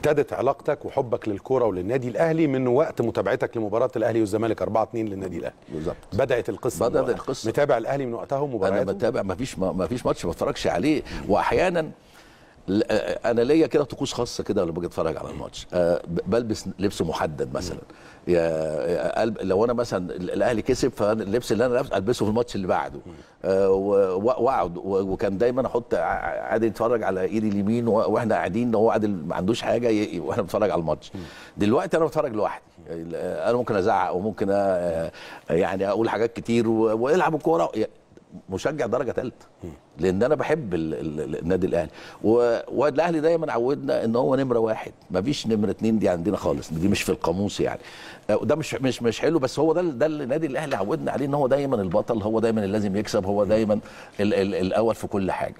ابتدت علاقتك وحبك للكورة وللنادي الأهلي من وقت متابعتك لمباراة الأهلي والزمالك 4 2 للنادي الأهلي بالظبط بدأت القصة وقتها. القصة. متابع الأهلي من وقتها أنا ومبارياته بتابع ما فيش ما فيش ماتش ما بتفرجش عليه واحيانا أنا ليا كده طقوس خاصة كده لما باجي اتفرج على الماتش. بلبس لبس محدد مثلا. يا قلب لو أنا مثلا الأهلي كسب فاللبس اللي أنا لابسه ألبسه في الماتش اللي بعده. وأقعد. وكان دايما أحط عادل يتفرج على إيدي اليمين وإحنا قاعدين هو عادل ما عندوش حاجة وإحنا بنتفرج على الماتش. دلوقتي أنا بتفرج لوحدي. أنا ممكن أزعق وممكن يعني أقول حاجات كتير وألعب الكورة. مشجع درجة ثالثه لأن أنا بحب ال- ال- النادي الأهلي. والاهلي دايما عودنا إن هو نمرة واحد. ما فيش نمرة اتنين دي عندنا خالص. دي مش في القاموس يعني. آه، وده مش مش مش حلو بس هو ده ده النادي الأهلي عودنا عليه إن هو دايما البطل هو دايما اللي لازم يكسب هو دايما ال ال الأول في كل حاجة.